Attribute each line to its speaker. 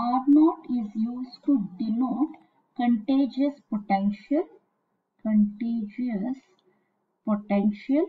Speaker 1: R naught is used to denote contagious potential, contagious potential.